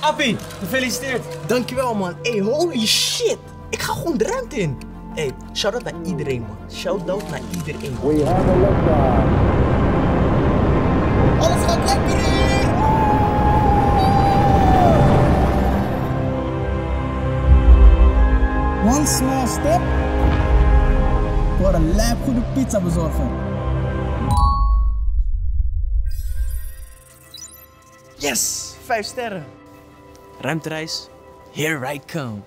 Appie, gefeliciteerd. Dankjewel man. Hey, holy shit. Ik ga gewoon de ruimte in. Hey, shout-out naar iedereen man. Shout-out naar iedereen. We have a liftoff. Alles gaat lekker hier! One small step voor een lijpgoede pizza bezorgen. Yes, vijf sterren. Ruimtereis, here I come.